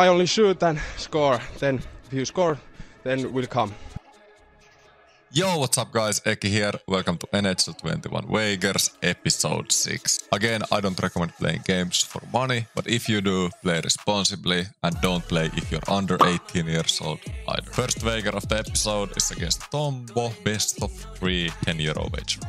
I only shoot and score. Then if you score, then we'll come. Yo, what's up guys? Eki here. Welcome to NHL 21 Wagers episode 6. Again, I don't recommend playing games for money, but if you do, play responsibly and don't play if you're under 18 years old either. First Wager of the episode is against Tomboo, best of 3 10 euro wager.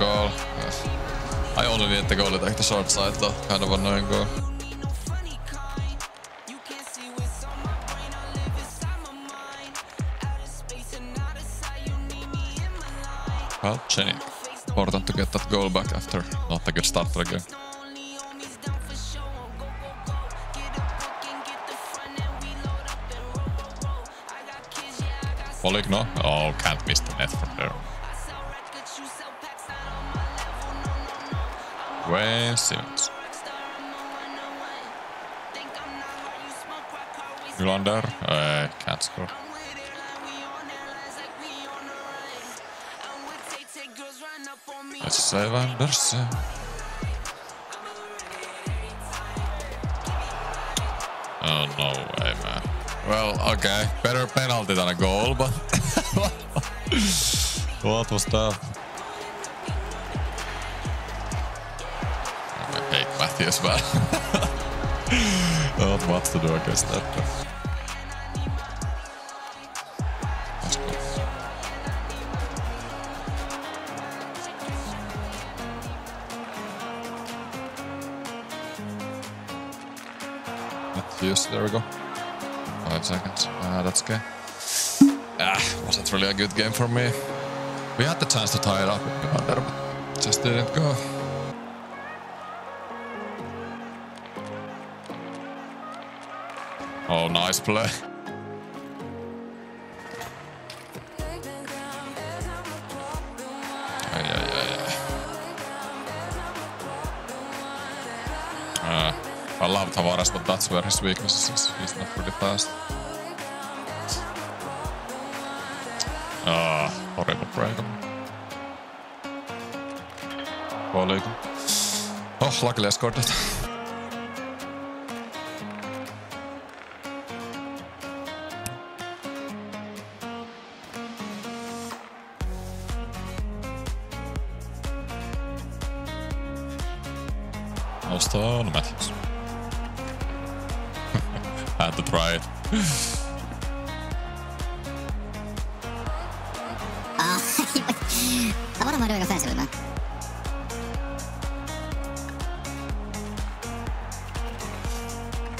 Goal. I only need the goal to take the short side though. Kind of annoying goal. Well, Jenny. Important to get that goal back after not a good start for the. Poligno? Oh, can't miss the net from there. Wayne Simmonds. Nylander? Uh, can't score. Let's save Andersen. Oh, no way, man. Well, okay. Better penalty than a goal, but... what was that? Not much to do against that. But... Matthews, there we go. Five seconds. Ah, that's okay. Ah, wasn't really a good game for me. We had the chance to tie it up but just didn't go. Oh, nice play. Uh, I love Tavares, but that's where his weakness is. He's not really fast. Ah, horrible break. Polygon. Oh, luckily I scored that. Auston Matthews. Had to try it. What am I doing offensively, man?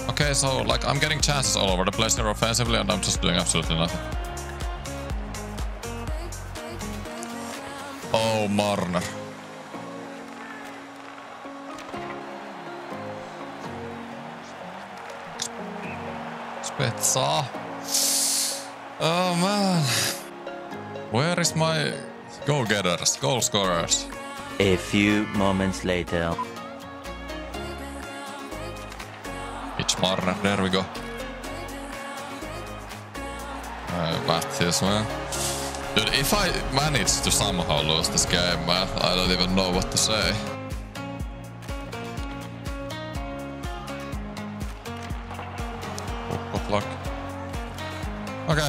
Okay, so like I'm getting chances all over the place here offensively and I'm just doing absolutely nothing. Oh, Marner. Spezza. Oh man. Where is my go-getters, goal scorers? A few moments later. Mitch Marner, there we go. Uh, Matthews, man. Dude, if I manage to somehow lose this game, man, I don't even know what to say. Okay,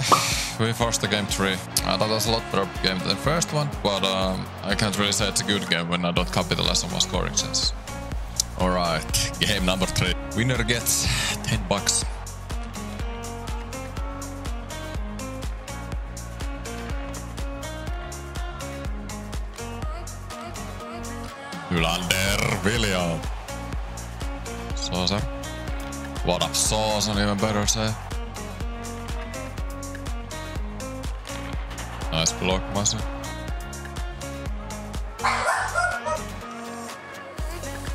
we forced the game three. Uh, that was a lot better game than the first one, but um, I can't really say it's a good game when I don't capitalize on my scoring chances. Alright, game number three. Winner gets 10 bucks. Nylander, William. Saucer. What up, Sauce even better say. Nice block, Masi.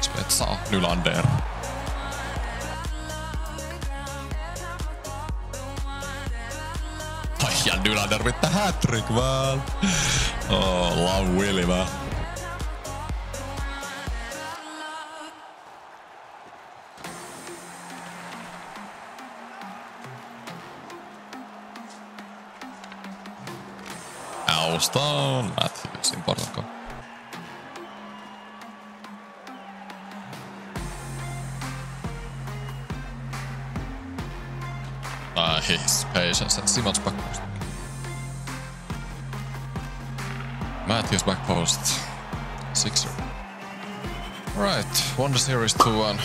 Spezza, Nylander. Ai, ja Nylander with the hat-trick, man. Oh, love Willie, man. On Matthews. Important goal. Ah, nice patience and Simmonds back post. Matthews back post. Sixer. Right, won the series 2-1.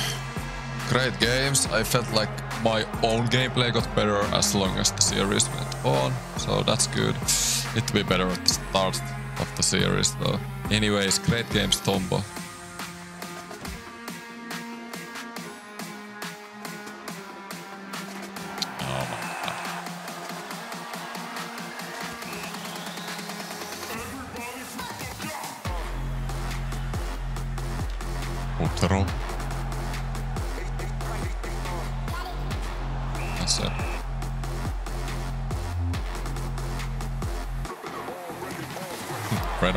Great games. I felt like own gameplay got better as long as the series went on, so that's good. It will be better at the start of the series though. Anyways, great games Tomboo. Oh my god.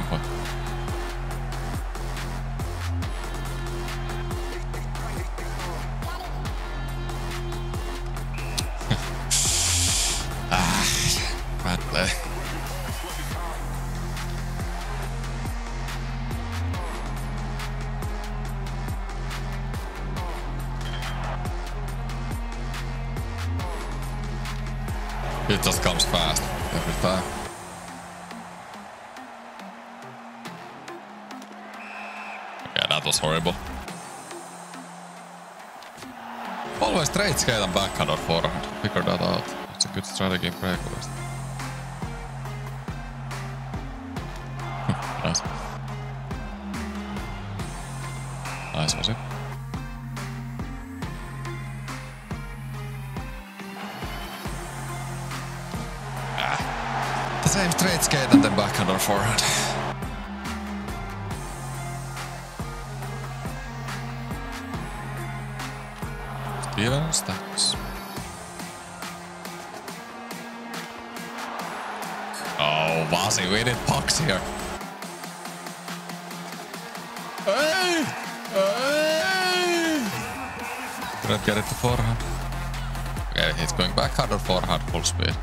ah, bad play. It just comes fast every time. That was horrible. Always straight skate and backhand or forehand. Figure that out. It's a good strategy in breakaway. nice. Nice was it? Ah. The same straight skate and then backhand or forehand. Steven Stacks. Oh, Vasi, we did pucks here. Hey! Hey! Couldn't get it to forehand. Okay, he's going backhand or forehand full speed.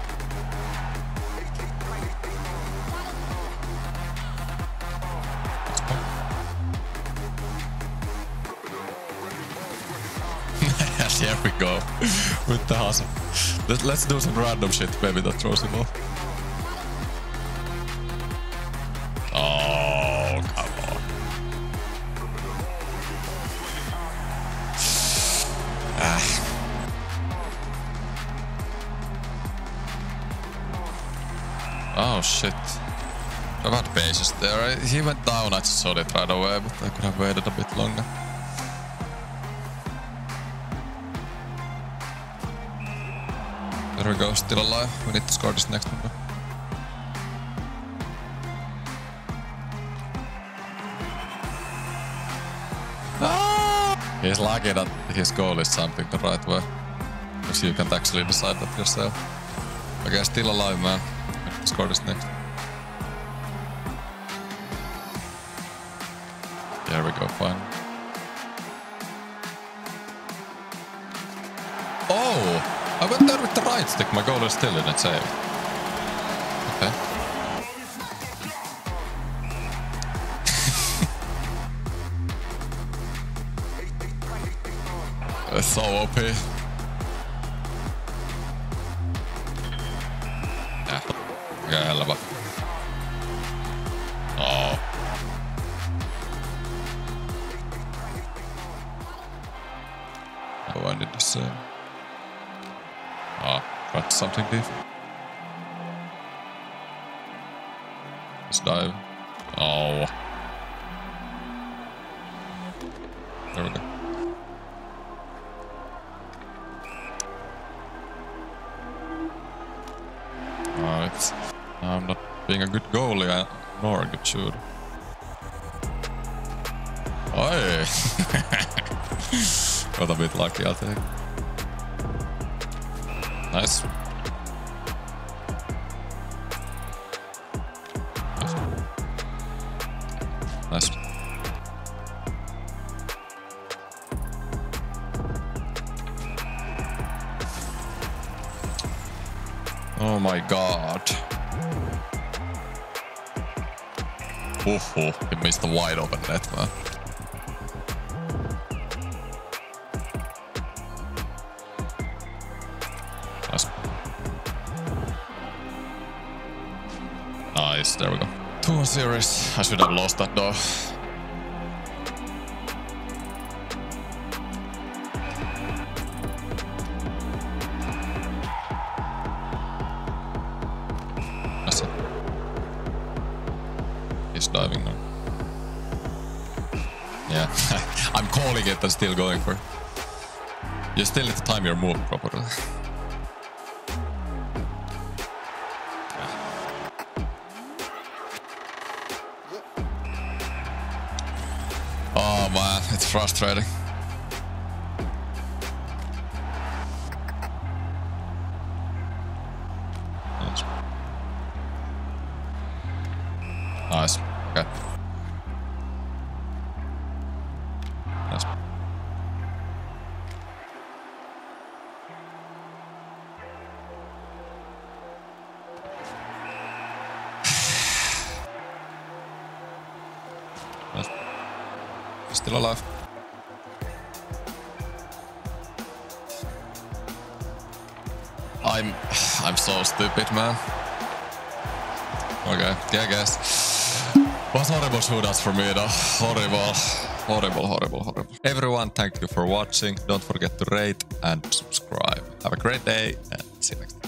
Let, let's do some random shit. Maybe that throws him off. Oh, come on. Ah. Oh shit. I've had patience there. He went down, I just saw it right away, but I could have waited a bit longer. There we go, still alive. We need to score this next one. Ah! He's lucky that his goal is something the right way. Because you can't actually decide that yourself. Okay, still alive, man. Score this next. There we go, fine. Oh! Right stick. My goal is still in it saved. Okay. It's so OP. Ah, try something different. Let's dive. Oh. There we go. Alright. I'm not being a good goalie uh, nor a good shooter. Oi! Got a bit lucky, I think. Nice. Nice. Oh my god. Huhhuh, he missed the wide open net, man. Nice, there we go. Two series. I should have lost that though. That's it. He's diving now. Yeah, I'm calling it and still going for it. You still need to time your move properly. it's frustrating. Nice. Okay. Still alive. I'm I'm so stupid, man. Okay, yeah, I guess. Was horrible shootouts for me though. Horrible. Horrible, horrible, horrible. Everyone, thank you for watching. Don't forget to rate and subscribe. Have a great day and see you next time.